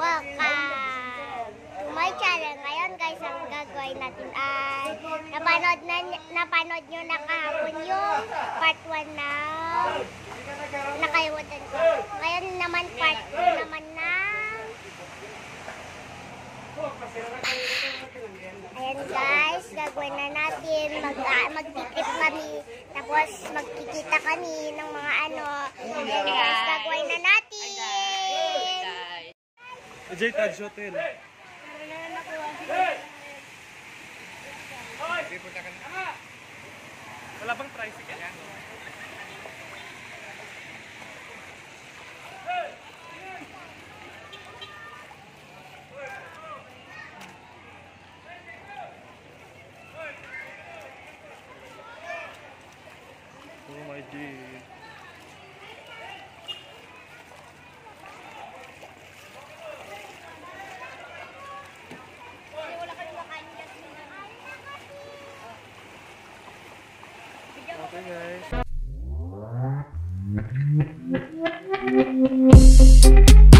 Welcome to my channel. Ngayon guys, ang gagawin natin ay napanood, na, napanood nyo na kahapon yung part 1 na nakaiwadan ko. Ngayon naman part 2 naman na Ayan guys, gagawin na natin. Mag, ah, uh, magtitrip kami. Tapos magkikita kami ng mga ano. Ayan guys, gagawin na natin. Ajay Taj Hotel. Wala bang tricycle? Bye guys.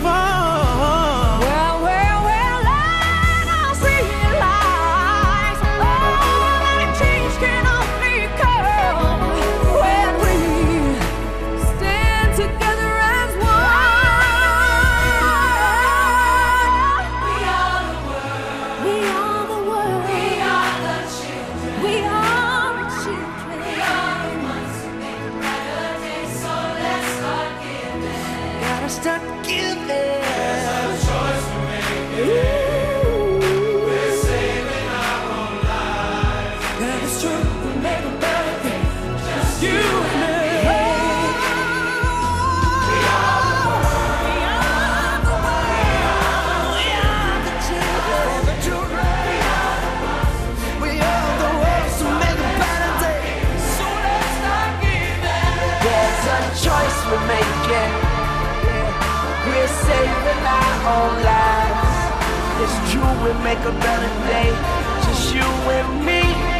for own lives. It's true, we make a better day. Just you and me.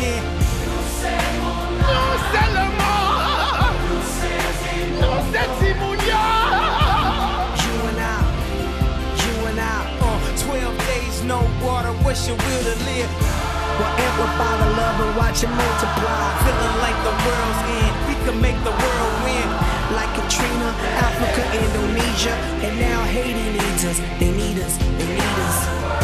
Pitching in. You and I, you and I, uh, 12 days, no water, what's your will to live? Well, amplify the love and watch it multiply. Feeling like the world's end, we can make the world win. Like Katrina, Africa, Indonesia, and now Haiti needs us. They need us, they need us.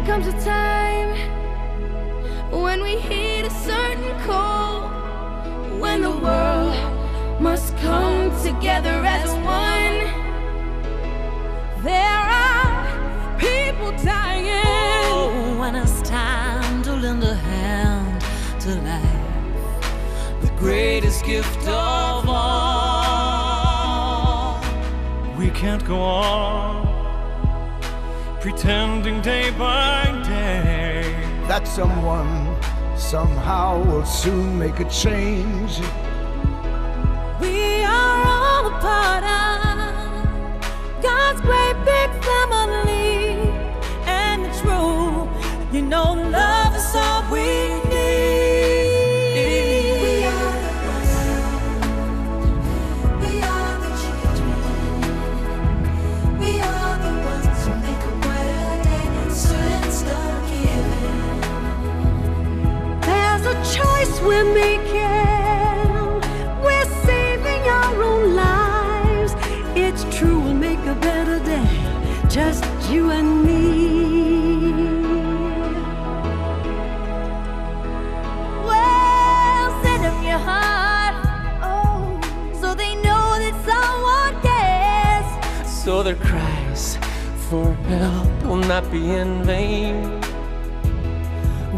There comes a time together as one. There are people dying. Oh, when it's time to lend a hand to life, the greatest gift of all. We can't go on pretending day by day. That someone somehow will soon make a change. Part of God's great big family. And it's true, you know, cares. So their cries for help will not be in vain.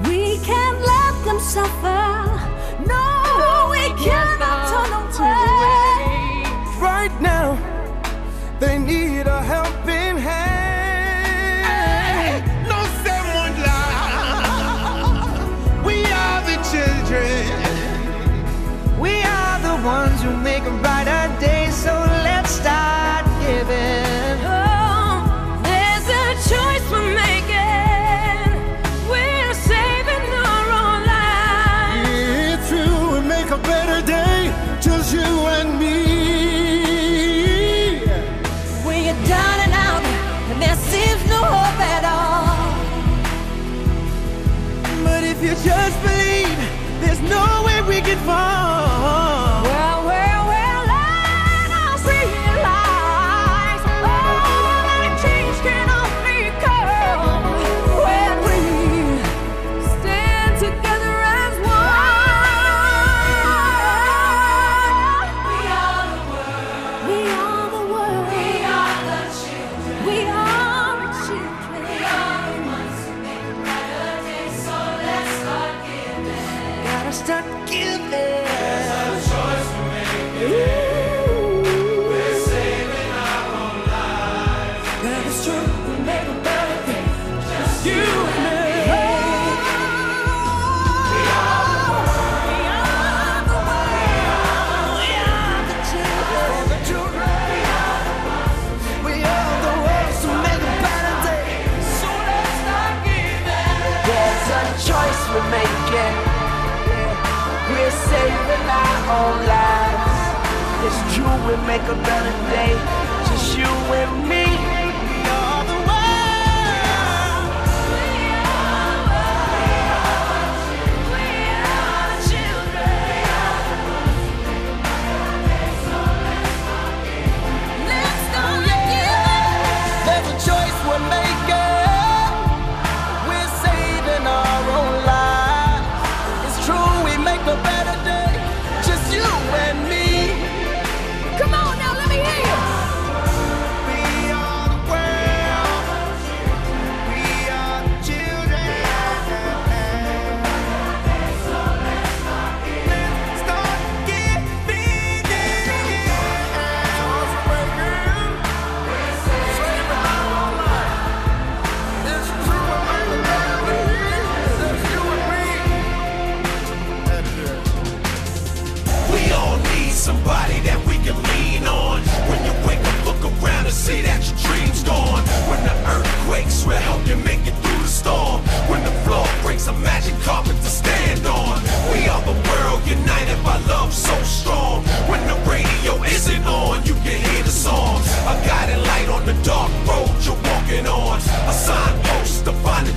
We can't let them suffer. No, we cannot turn away. Right now, they need a helping hand. we make it. We're saving our own lives. It's true, we make a better day. Just you and me.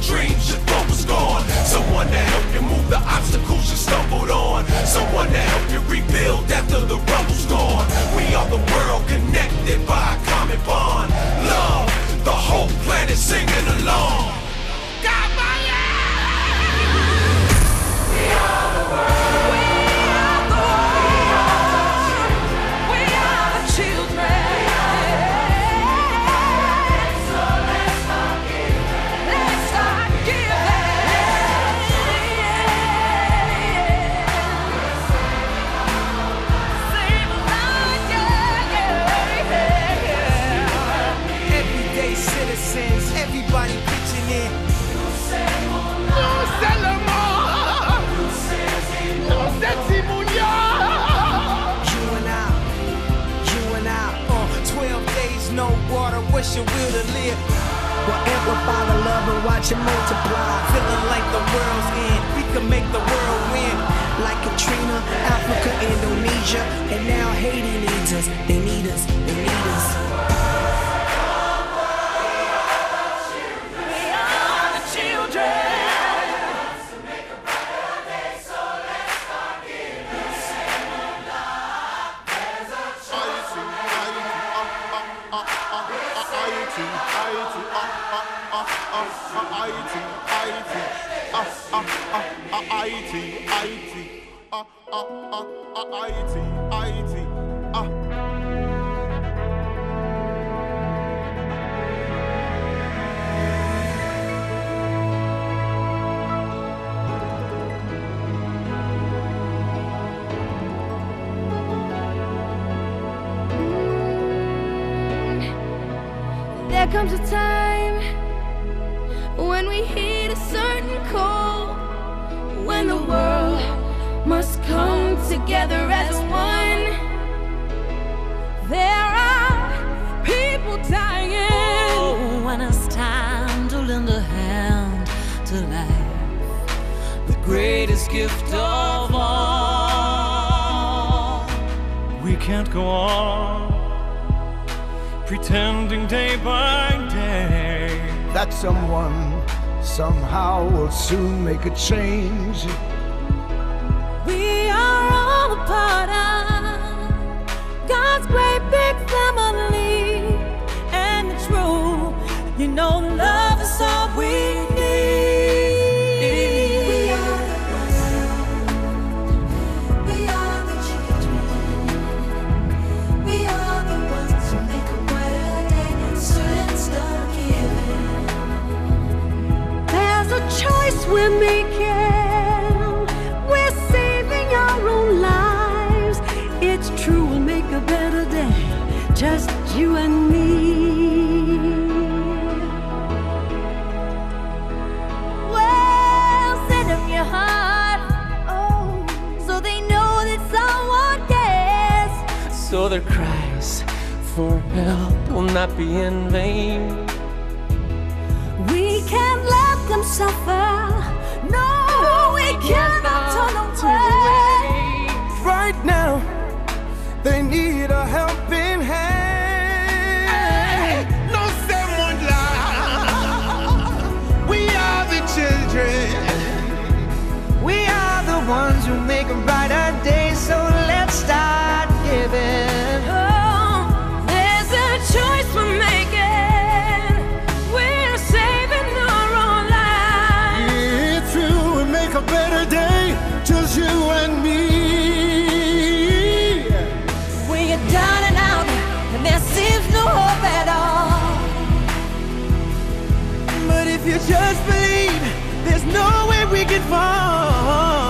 Signpost we can make the world win. Like Katrina, Africa, Indonesia, and now Haiti needs us. They need us, they need us. There comes a time together as one. There are people dying. Oh, when it's time to lend a hand to life, the greatest gift of all. We can't go on pretending day by day. That someone somehow will soon make a change. Of God's great big family. And it's true, you know, love is all we need. We are the world. We are the children. We are the ones who make a brighter day. So let's start giving. There's a choice we're making. Not be in vain. We can't let them suffer. If you just believe, there's no way we can fall.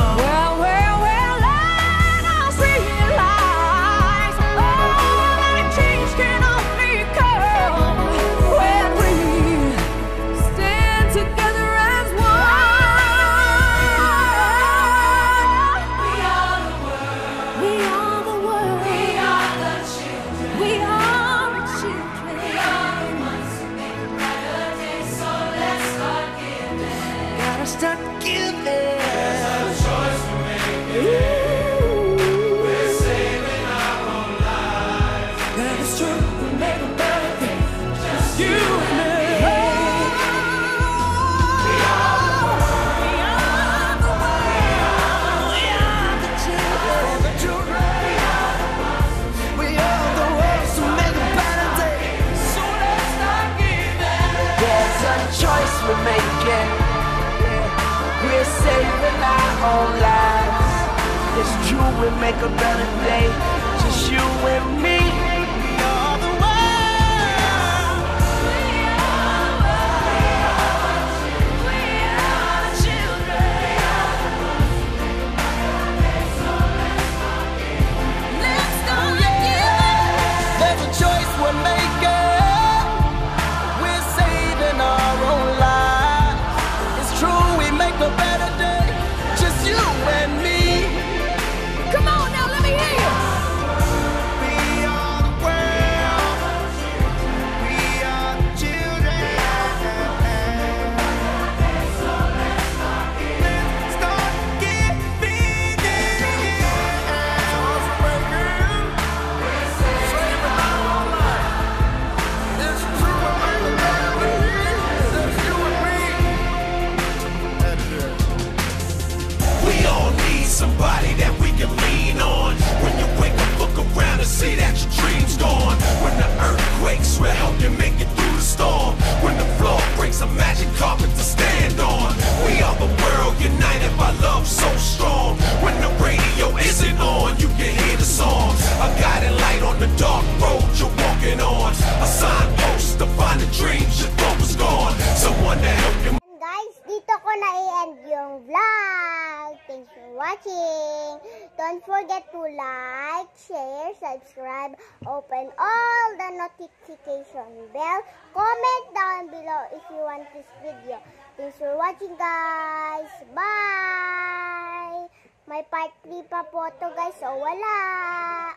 na i-end yung vlog. Thanks for watching. Don't forget to like, share, subscribe, open all the notification bell. Comment down below if you want this video. Thanks for watching guys. Bye! May part 3 pa po to guys. O wala.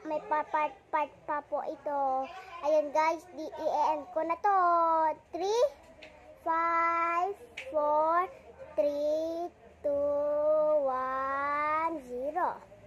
May pa part, part pa po ito. Ayun guys, D-E-N ko na to. 3, 5, 4, 3, 2, 1, 0.